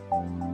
Bye.